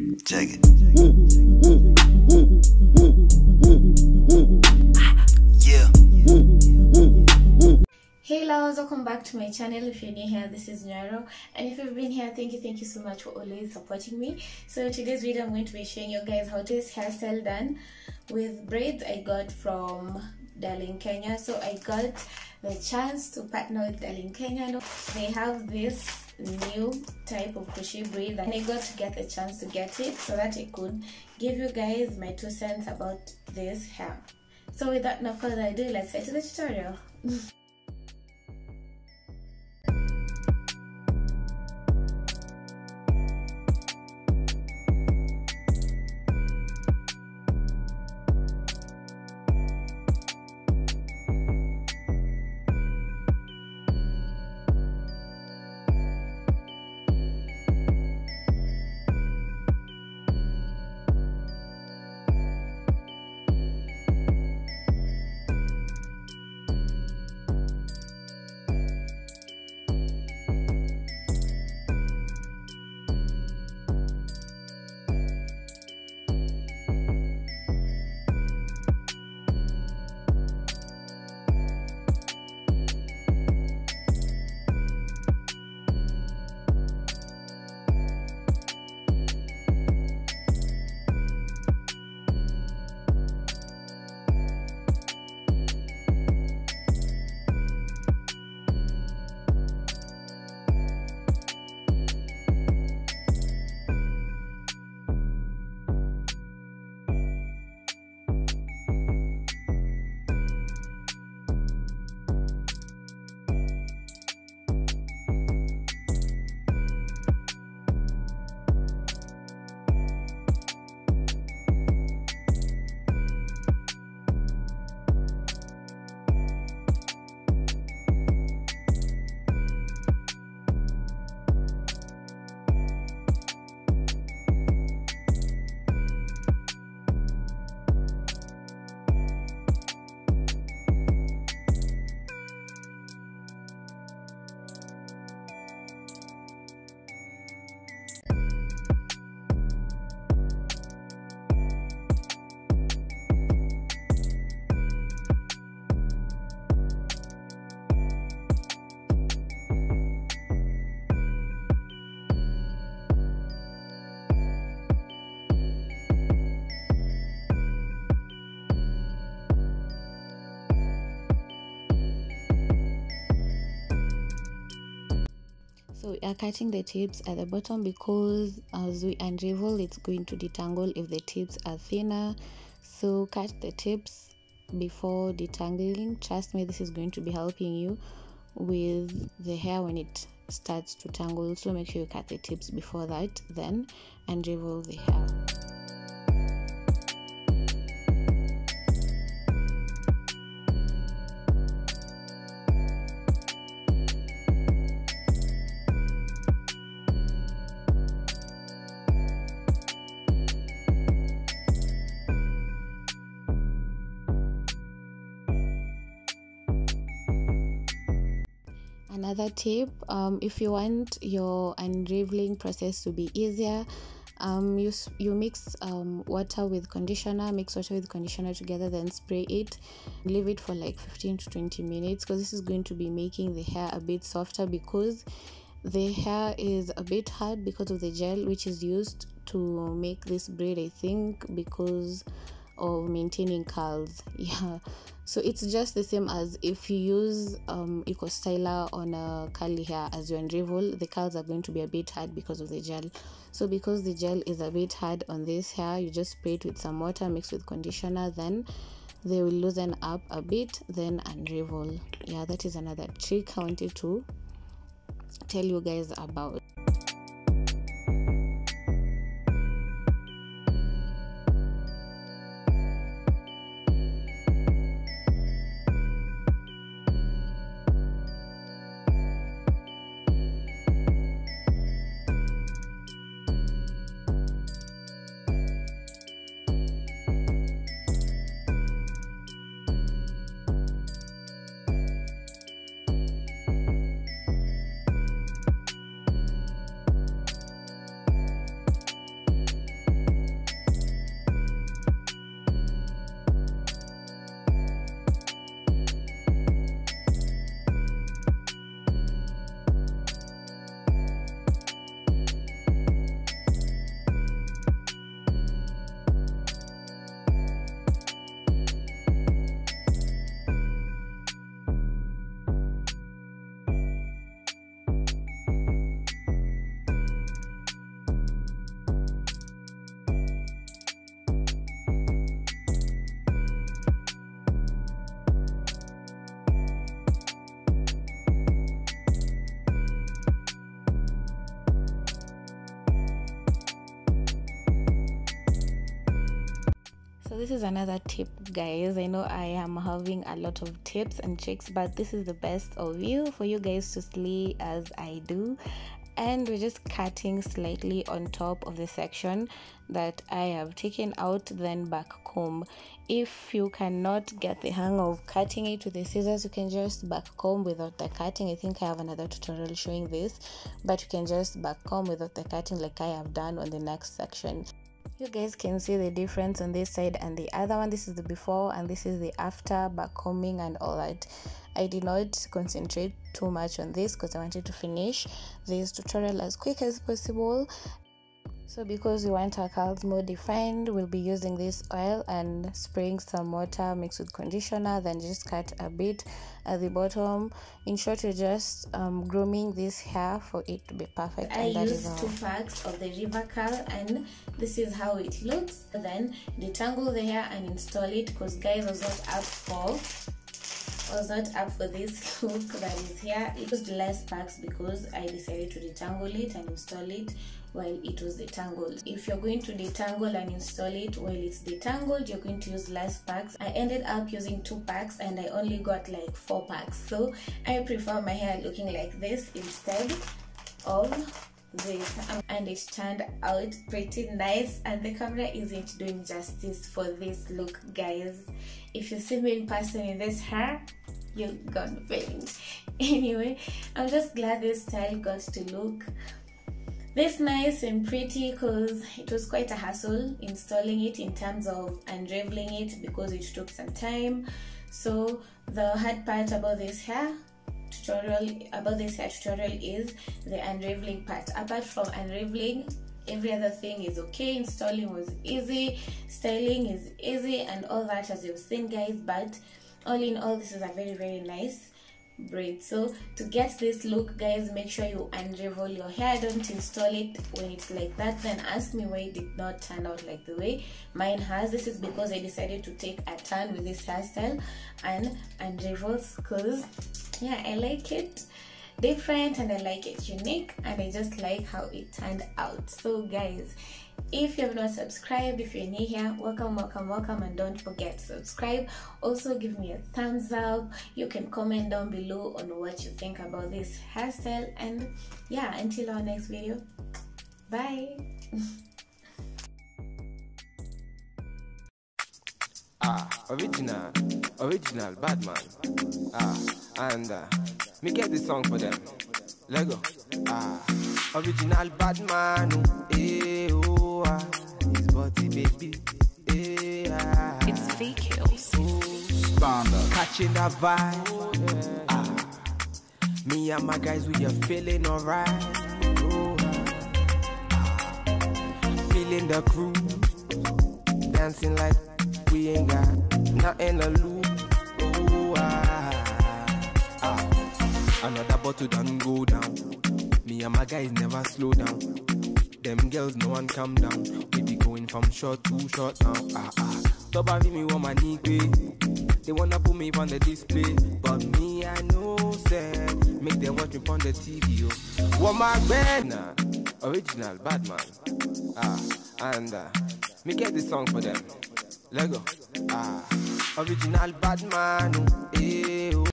Check it. Yeah. Hey loves, welcome back to my channel. If you're new here, this is Nyoero. And if you've been here, thank you, thank you so much for always supporting me. So today's video, I'm going to be showing you guys how to this hairstyle done with braids I got from Darling Kenya. So I got the chance to partner with Darling Kenya. They have this new type of crochet braid and I got to get the chance to get it so that I could give you guys my two cents about this hair. So without no further ado, let's get to the tutorial. so we are cutting the tips at the bottom because as we unravel it's going to detangle if the tips are thinner. So cut the tips before detangling. Trust me this is going to be helping you with the hair when it starts to tangle. So make sure you cut the tips before that then unravel the hair another tip um, if you want your unraveling process to be easier um, you, you mix um, water with conditioner mix water with conditioner together then spray it. Leave it for like 15 to 20 minutes because this is going to be making the hair a bit softer because the hair is a bit hard because of the gel which is used to make this braid i think because of maintaining curls. Yeah. So it's just the same as if you use um eco styler on a curly hair as you unravel the curls are going to be a bit hard because of the gel. So because the gel is a bit hard on this hair you just spray it with some water mixed with conditioner then they will loosen up a bit then unravel. Yeah that is another trick i wanted to tell you guys about So this is another tip guys. I know I am having a lot of tips and tricks but this is the best of you for you guys to slay as I do. And we're just cutting slightly on top of the section that I have taken out then back comb. If you cannot get the hang of cutting it with the scissors you can just back comb without the cutting. I think I have another tutorial showing this but you can just back comb without the cutting like I have done on the next section you guys can see the difference on this side and the other one. This is the before and this is the after back combing and all that. I did not concentrate too much on this because i wanted to finish this tutorial as quick as possible so because we want our curls more defined we'll be using this oil and spraying some water mixed with conditioner then just cut a bit at the bottom. In short we're just um, grooming this hair for it to be perfect i used two packs of the river curl and this is how it looks. Then detangle the hair and install it because guys was not up for was not up for this look that is here it was less packs because i decided to detangle it and install it while it was detangled. If you're going to detangle and install it while it's detangled, you're going to use less packs. I ended up using two packs and I only got like four packs. So I prefer my hair looking like this instead of this um, and it turned out pretty nice and the camera isn't doing justice for this look guys. If you see me in person in this hair you're gone faint. Anyway i'm just glad this style got to look this nice and pretty because it was quite a hassle installing it in terms of unraveling it because it took some time. So the hard part about this hair tutorial about this hair tutorial is the unraveling part. Apart from unraveling every other thing is okay installing was easy styling is easy and all that as you've seen guys but all in all this is a very very nice braid. So to get this look guys make sure you unravel your hair. Don't install it when it's like that. Then ask me why it did not turn out like the way mine has. This is because i decided to take a turn with this hairstyle and unravel because yeah i like it different and i like it unique and i just like how it turned out. So guys if you have not subscribed if you're new here welcome welcome welcome and don't forget to subscribe. Also give me a thumbs up. You can comment down below on what you think about this hairstyle and yeah until our next video. Bye ah original original bad man ah and uh, me get this song for them lego ah original bad man oh, eh, oh ah, his body baby. Eh, ah. It's fake kills. Standard. Catching that vibe. Ah. Me and my guys, we are feeling alright. Oh, ah. Feeling the crew. Dancing like we ain't got nothing to lose. Oh, ah. ah. Another bottle done go down. Me and my guys never slow down. Them girls, no one calm down. We be going from short to short now. Ah ah. Top of me want my knee They wanna put me on the display, but me I know said make them watch me on the TV. Oh. What my bad nah. Original bad man. Ah and uh, me get this song for them. Lego. Ah. Original bad man. Oh, eh, oh.